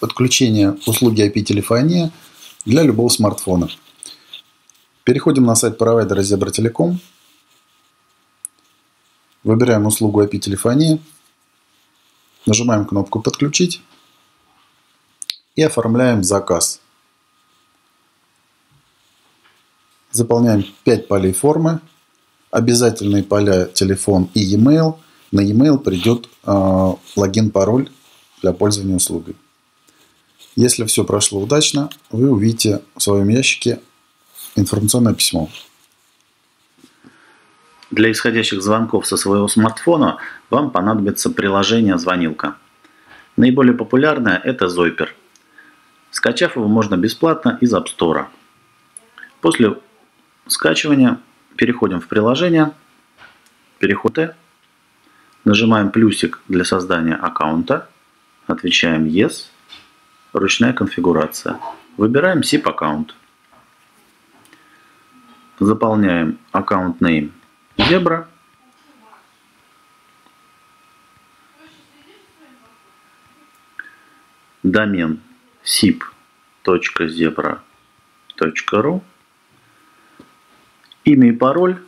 подключения услуги IP-телефония для любого смартфона. Переходим на сайт провайдера Zebra Telecom. Выбираем услугу IP-телефонии. Нажимаем кнопку «Подключить» и оформляем заказ. Заполняем 5 полей формы. Обязательные поля телефон и e-mail. На e-mail придет э, логин, пароль для пользования услугой. Если все прошло удачно, вы увидите в своем ящике информационное письмо. Для исходящих звонков со своего смартфона вам понадобится приложение «Звонилка». Наиболее популярное – это Zoiper. Скачав его можно бесплатно из App Store. После скачивания переходим в приложение, переход нажимаем плюсик для создания аккаунта, отвечаем Yes, ручная конфигурация. Выбираем SIP аккаунт. Заполняем аккаунт name Zebra. Домен sip.zebra.ru Имя и пароль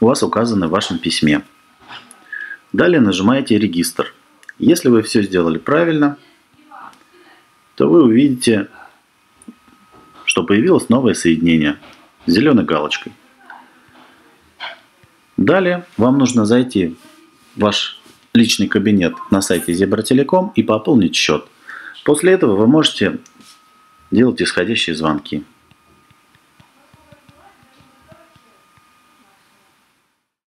у вас указаны в вашем письме. Далее нажимаете «Регистр». Если вы все сделали правильно, то вы увидите, что появилось новое соединение с зеленой галочкой. Далее вам нужно зайти в ваш личный кабинет на сайте Telecom и пополнить счет. После этого вы можете делать исходящие звонки.